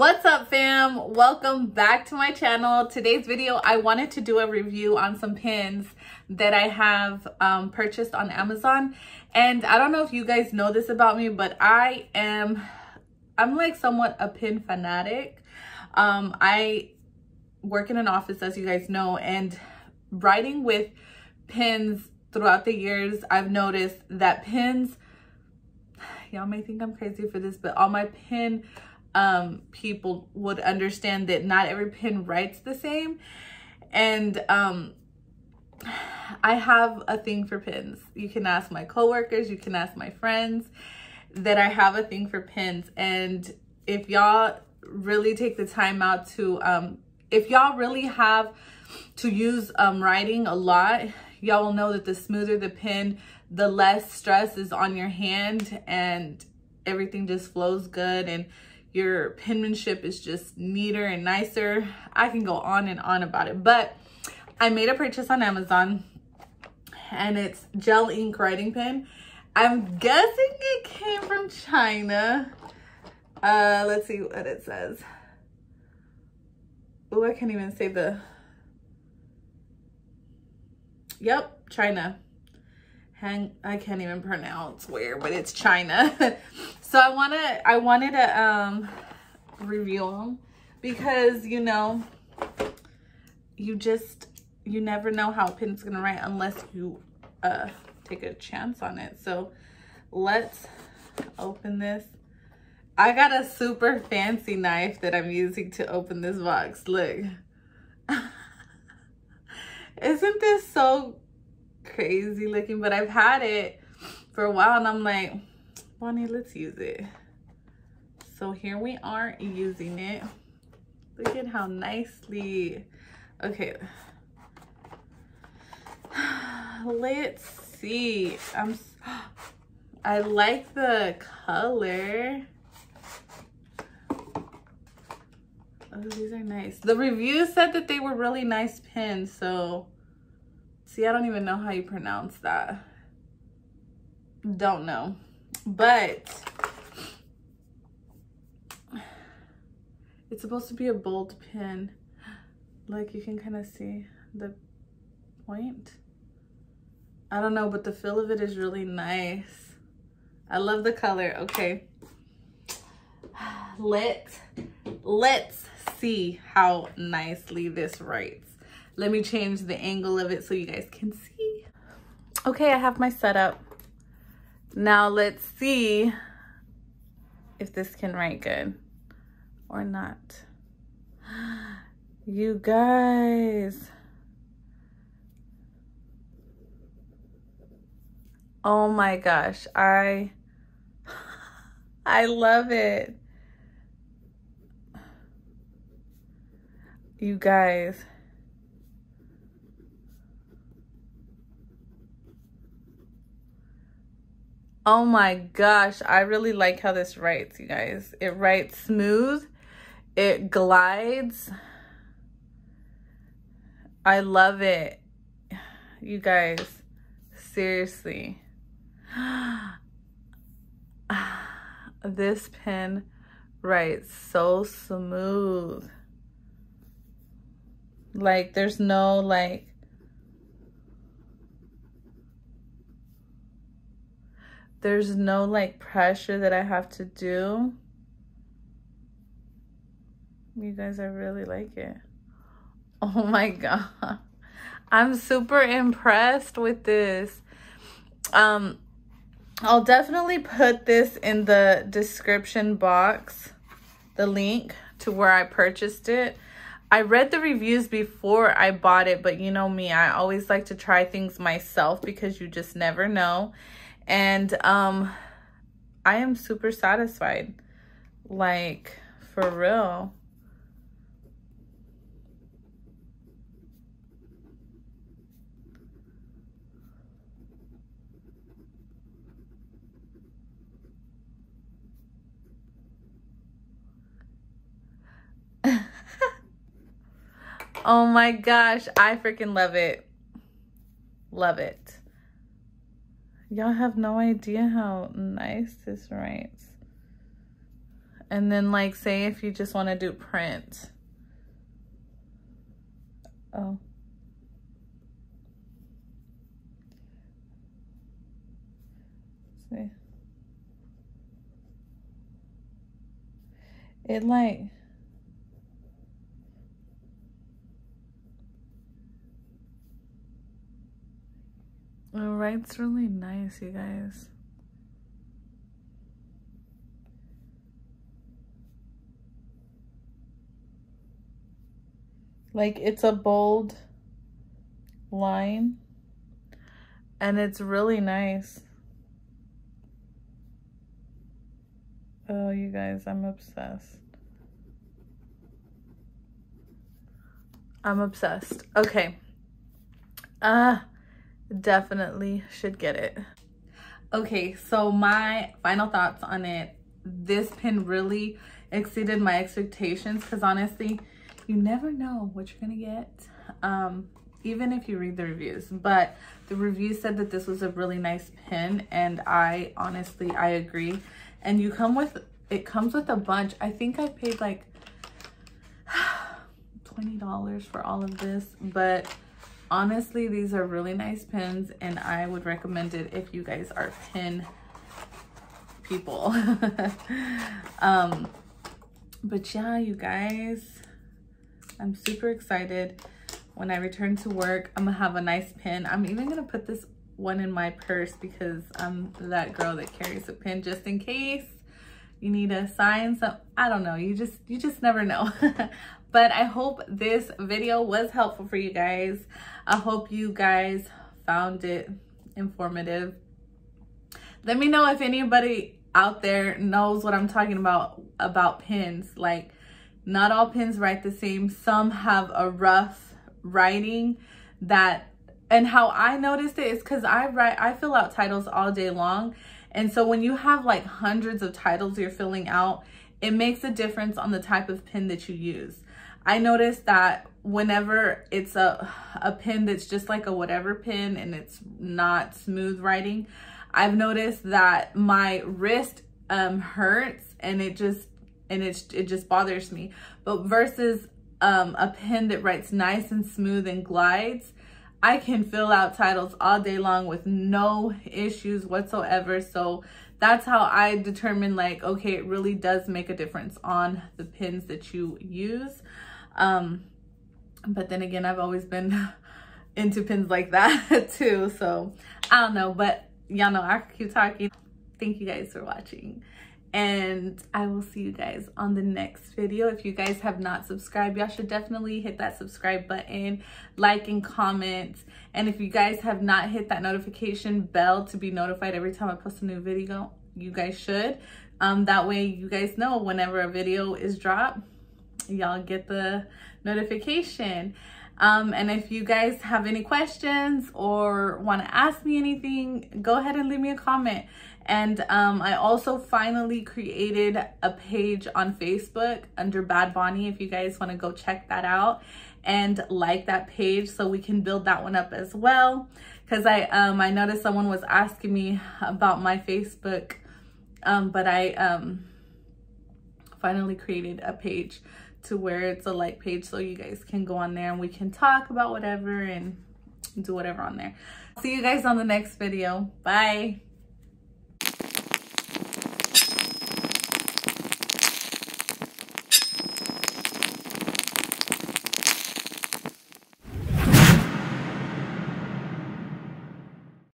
What's up fam? Welcome back to my channel. Today's video, I wanted to do a review on some pins that I have um, purchased on Amazon. And I don't know if you guys know this about me, but I am, I'm like somewhat a pin fanatic. Um, I work in an office, as you guys know, and writing with pins throughout the years, I've noticed that pins, y'all may think I'm crazy for this, but all my pin um, people would understand that not every pen writes the same. And um, I have a thing for pins. You can ask my coworkers, you can ask my friends that I have a thing for pins. And if y'all really take the time out to, um, if y'all really have to use um, writing a lot, y'all will know that the smoother the pen, the less stress is on your hand and everything just flows good and your penmanship is just neater and nicer. I can go on and on about it, but I made a purchase on Amazon and it's gel ink writing pen. I'm guessing it came from China. Uh, let's see what it says. Oh, I can't even say the, yep, China. Hang, I can't even pronounce where, but it's China. so I want to, I wanted to um, review them because, you know, you just, you never know how a pin's to write unless you uh, take a chance on it. So let's open this. I got a super fancy knife that I'm using to open this box. Look. Isn't this so crazy looking, but I've had it for a while and I'm like, Bonnie, let's use it. So here we are using it. Look at how nicely, okay. Let's see. I'm, I like the color. Oh, these are nice. The review said that they were really nice pins, so See, I don't even know how you pronounce that. Don't know. But it's supposed to be a bold pin. Like you can kind of see the point. I don't know, but the feel of it is really nice. I love the color. Okay. Let, let's see how nicely this writes. Let me change the angle of it so you guys can see. Okay, I have my setup. Now let's see if this can write good or not. You guys. Oh my gosh, I I love it. You guys. Oh my gosh, I really like how this writes, you guys. It writes smooth. It glides. I love it. You guys, seriously. this pen writes so smooth. Like, there's no, like, there's no like pressure that I have to do. You guys, I really like it. Oh my God. I'm super impressed with this. Um, I'll definitely put this in the description box, the link to where I purchased it. I read the reviews before I bought it, but you know me, I always like to try things myself because you just never know and um i am super satisfied. Like for real. Oh my gosh. I freaking love it. Love it Y'all have no idea how nice this writes. And then like say if you just want to do print. Oh. see. It like It writes really nice, you guys. Like it's a bold line and it's really nice. Oh, you guys, I'm obsessed. I'm obsessed. Okay. Uh, definitely should get it. Okay, so my final thoughts on it. This pin really exceeded my expectations because honestly, you never know what you're gonna get. Um, even if you read the reviews, but the review said that this was a really nice pin and I honestly, I agree. And you come with, it comes with a bunch. I think I paid like $20 for all of this, but honestly, these are really nice pins and I would recommend it if you guys are pin people. um, but yeah, you guys, I'm super excited. When I return to work, I'm gonna have a nice pin. I'm even gonna put this one in my purse because I'm that girl that carries a pin just in case you need to sign some, I don't know, you just, you just never know. but I hope this video was helpful for you guys. I hope you guys found it informative. Let me know if anybody out there knows what I'm talking about, about pins. Like, not all pins write the same. Some have a rough writing that, and how I noticed it is because I write, I fill out titles all day long and so when you have like hundreds of titles you're filling out, it makes a difference on the type of pen that you use. I noticed that whenever it's a, a pen that's just like a whatever pen and it's not smooth writing, I've noticed that my wrist um, hurts and it just, and it, it just bothers me. But versus um, a pen that writes nice and smooth and glides, I can fill out titles all day long with no issues whatsoever. So that's how I determine like, okay, it really does make a difference on the pins that you use. Um, but then again, I've always been into pins like that too. So I don't know, but y'all know I keep talking. Thank you guys for watching and I will see you guys on the next video. If you guys have not subscribed, y'all should definitely hit that subscribe button, like and comment. And if you guys have not hit that notification bell to be notified every time I post a new video, you guys should. Um, that way you guys know whenever a video is dropped, y'all get the notification. Um, and if you guys have any questions or want to ask me anything, go ahead and leave me a comment. And um, I also finally created a page on Facebook under Bad Bonnie if you guys want to go check that out and like that page so we can build that one up as well. Because I, um, I noticed someone was asking me about my Facebook, um, but I um, finally created a page to where it's a like page so you guys can go on there and we can talk about whatever and do whatever on there. See you guys on the next video. Bye.